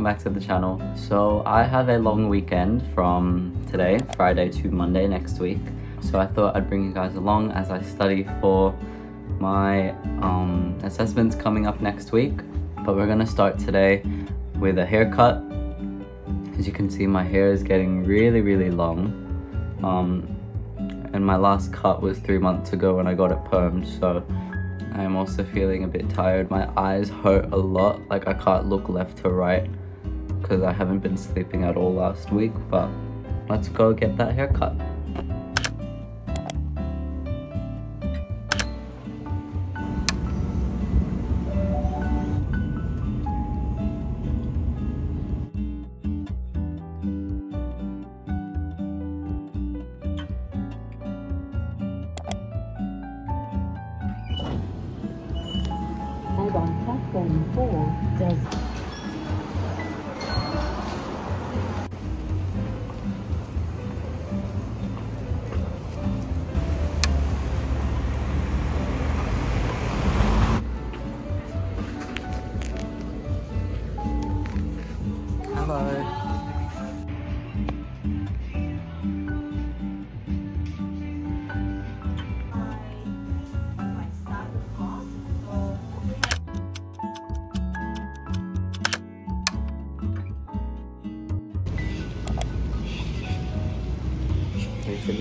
welcome back to the channel. So I have a long weekend from today, Friday to Monday next week. So I thought I'd bring you guys along as I study for my um, assessments coming up next week. But we're gonna start today with a haircut. As you can see, my hair is getting really, really long. Um, and my last cut was three months ago when I got it permed, so I'm also feeling a bit tired. My eyes hurt a lot, like I can't look left to right because I haven't been sleeping at all last week, but let's go get that haircut.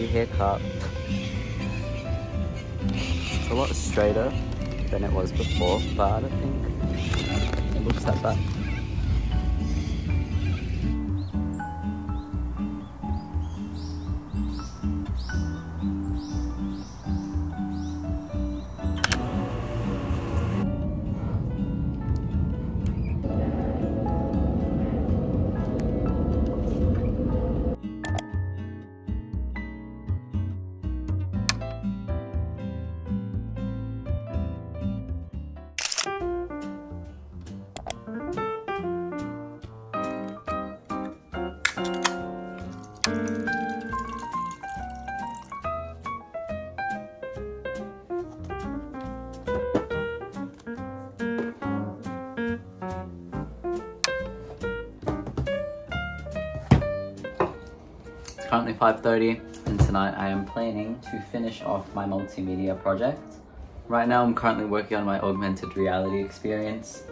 Haircut. It's a lot straighter than it was before, but I don't think it looks that bad. 5.30 and tonight I am planning to finish off my multimedia project. Right now I'm currently working on my augmented reality experience.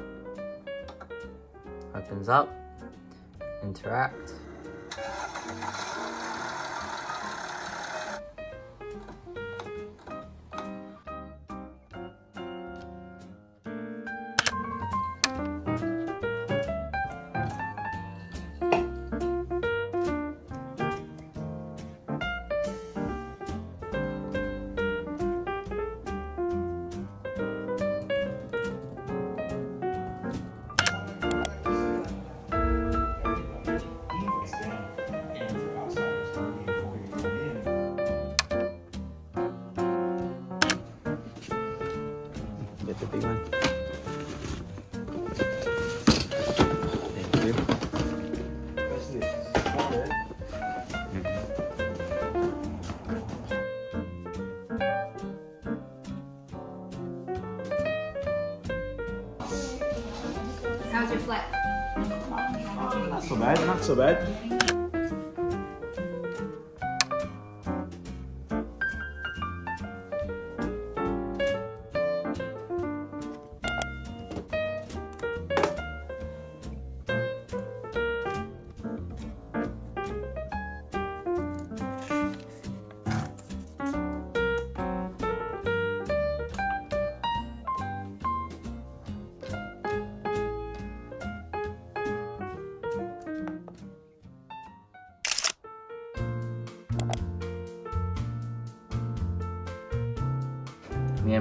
Opens up, interact. So bad,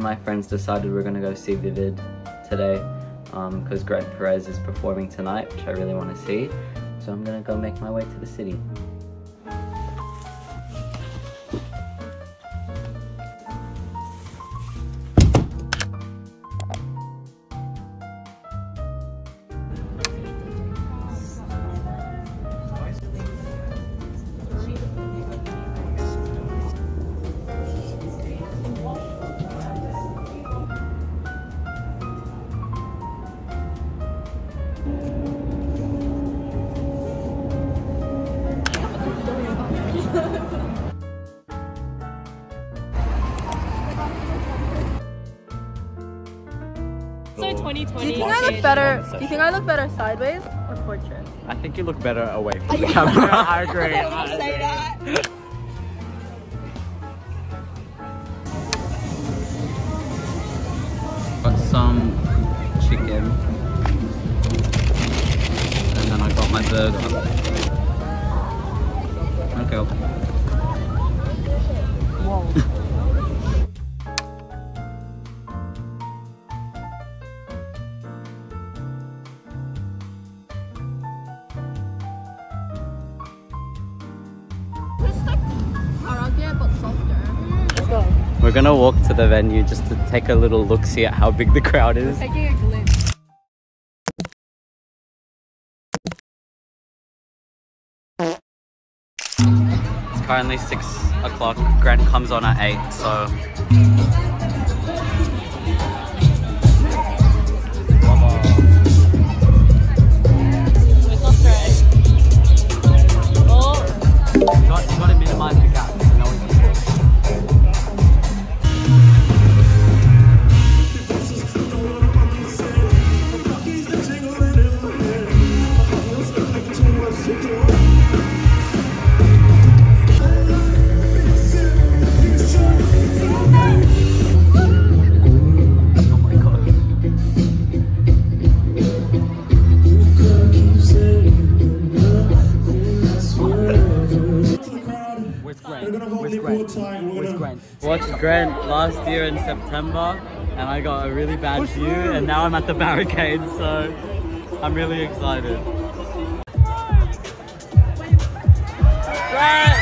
my friends decided we're gonna go see Vivid today um, because Grent Perez is performing tonight, which I really want to see. So I'm gonna go make my way to the city. 2020. Do you think I look better? Do you think I look better sideways or portrait? I think you look better away from the camera. I agree. say that. Got some chicken. And then I got my burger. Okay. Gonna walk to the venue just to take a little look, see at how big the crowd is. Taking a glimpse. It's currently six o'clock. Grent comes on at eight, so. Where's Grent? Where's Grent? Where's Grent? Watched Grent last year in September and I got a really bad view and now I'm at the barricade so I'm really excited. Grent! Grent!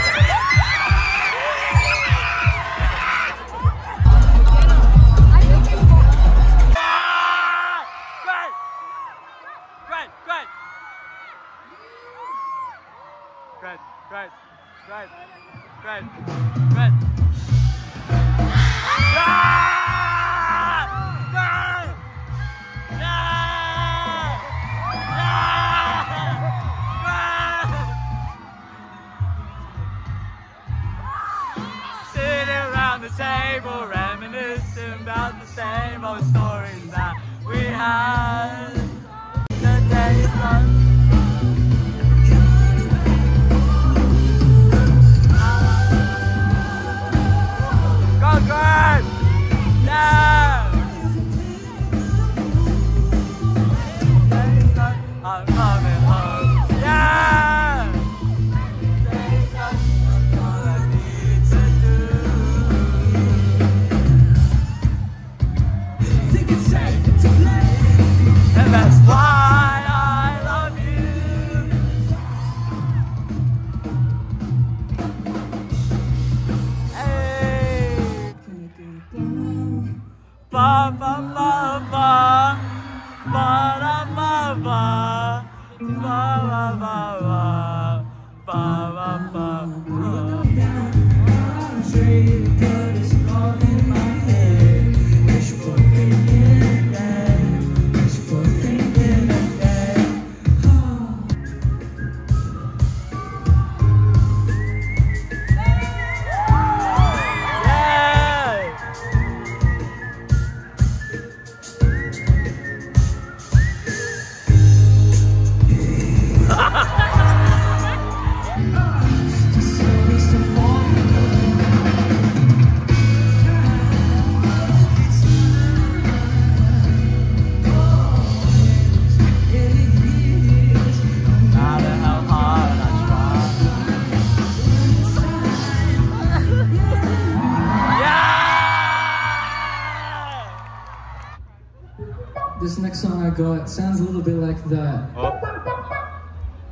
Song I got sounds a little bit like that, Oh.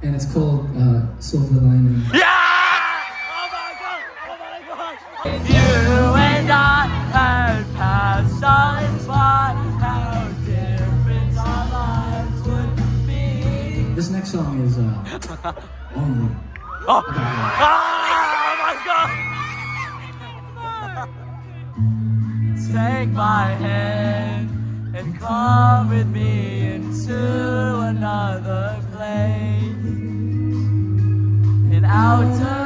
and it's called uh, Silver Lining. Yeah! Oh my god! Oh my god! You and I had passed all this by how different our lives would be. This next song is uh, Only. Oh, oh my god! Take my hand and come with me into another place. In outer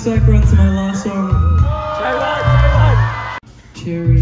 It looks like we're on to my last song. Cherry.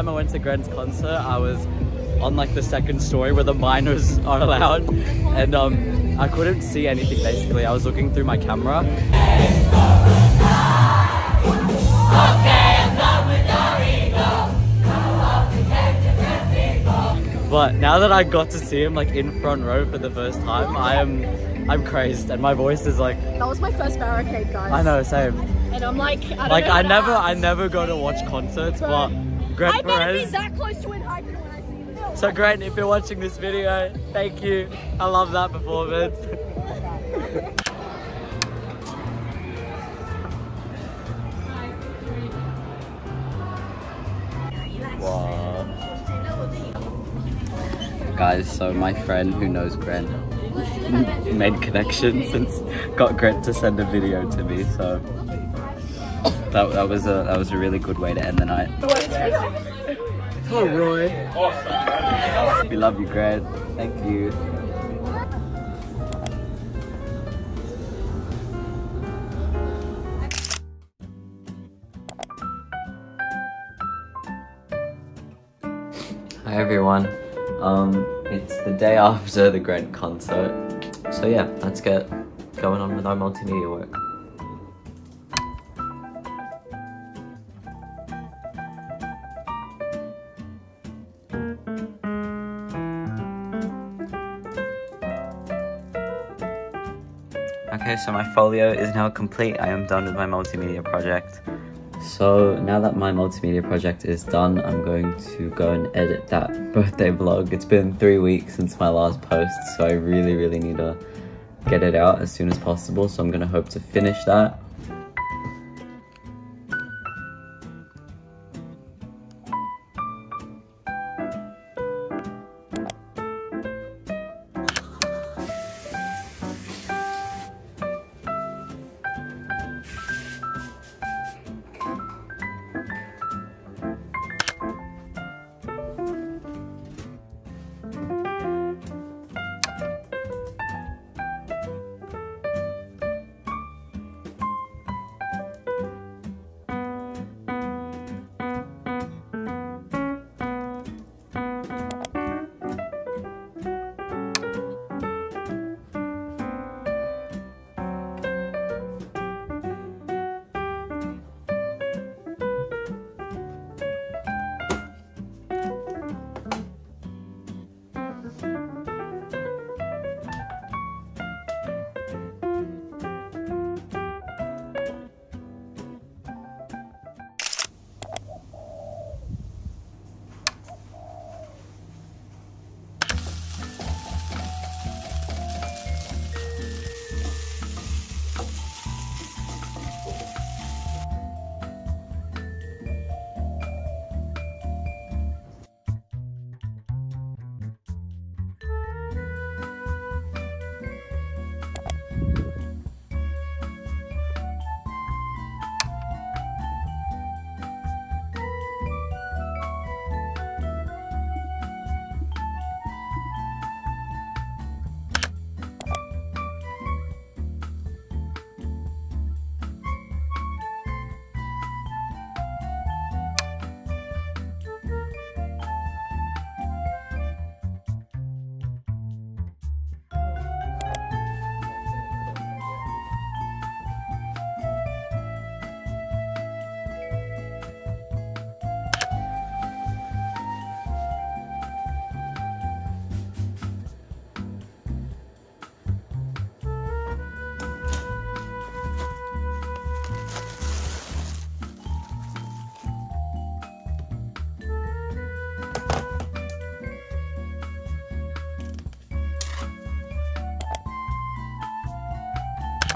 Time I went to Grent's concert, I was on like the second story where the minors are allowed, and um, I couldn't see anything basically. I was looking through my camera. But now that I got to see him like in front row for the first time, I am I'm crazed and my voice is like That was my first barricade, guys. I know same. And I'm like, I Like I never. I never go to watch concerts, but Grent I better be that close to win hype when I see them. So Grent, if you're watching this video, thank you. I love that performance. wow. Guys, so my friend who knows Grent made connections and got Grent to send a video to me, so that, that was a that was a really good way to end the night. Hello, Roy. We love you, Grent. Thank you. Hi everyone. Um, it's the day after the Grent concert. So yeah, let's get going on with our multimedia work. So my folio is now complete. I am done with my multimedia project. So now that my multimedia project is done, I'm going to go and edit that birthday vlog. It's been three weeks since my last post, so I really, really need to get it out as soon as possible. So I'm gonna hope to finish that.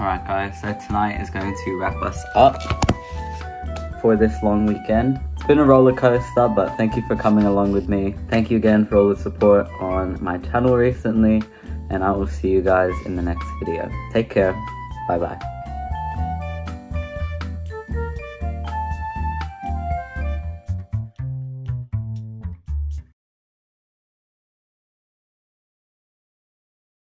Alright guys, so tonight is going to wrap us up for this long weekend. It's been a roller coaster, but thank you for coming along with me. Thank you again for all the support on my channel recently, and I will see you guys in the next video. Take care. Bye bye.